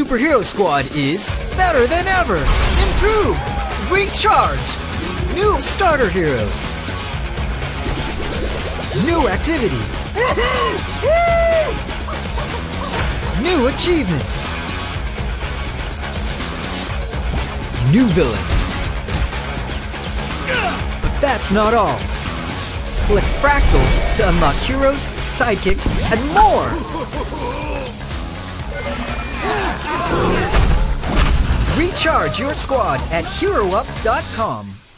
superhero squad is better than ever. Improved, recharged, new starter heroes, new activities, new achievements, new villains. But that's not all. Collect fractals to unlock heroes, sidekicks, and more! Recharge your squad at HeroUp.com.